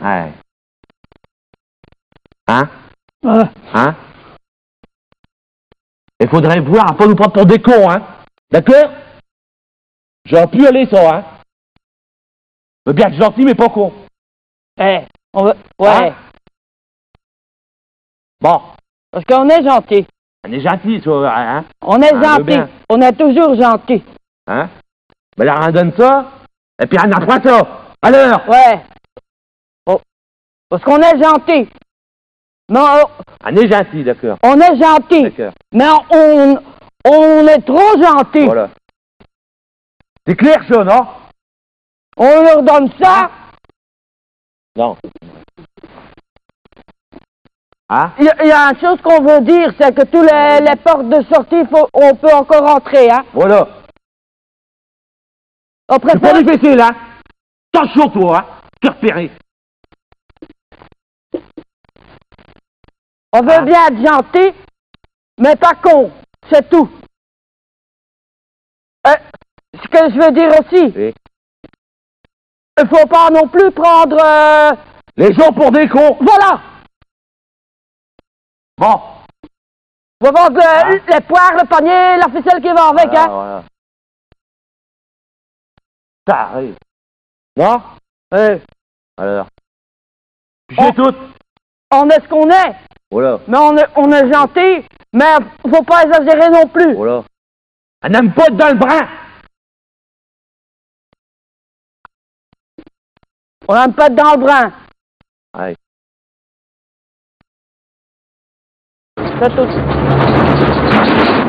Ouais. Hein? Euh, Hein? Il faudrait voir pas nous prendre pour des cons, hein? D'accord? J'aurais pu aller, ça, hein? Mais bien être gentil, mais pas con. eh, on veut... Ouais, Hein? Bon, parce qu'on est gentil. on est gentil, ça, hein? On est gentil. On est toujours gentil. Hein? Ben là, on donne ça, et puis on apprend ça. Alors Ouais. Parce qu'on est gentil. Mais on, On est gentil, d'accord. on est gentil. D'accord. Mais on, on est trop gentil. Voilà. C'est clair, ça, non? On leur donne ça. Non. Hein? Il y, a- une chose qu'on veut dire, c'est que tous les, les portes de sortie, faut, on peut encore rentrer, hein. Voilà. On C'est pas préfère... difficile, hein Attention, toi, hein Te repérer. On veut Ah. bien gentil, mais pas con. C'est tout. Euh, ce que je veux dire aussi, Oui. il faut pas non plus prendre... euh, Les gens pour des cons. Voilà Bon. Faut voir le- les poires, le panier, la ficelle qui va avec, Voilà, hein. voilà. Ça arrive. Non Alors. J'ai tout. on est ce qu'on est, Voilà. mais on est, on est gentil, mais faut pas exagérer non plus. Voilà. Elle n'aime pas être dans le brin. On n'aime pas être dans le brin. Ouais. C'est tout.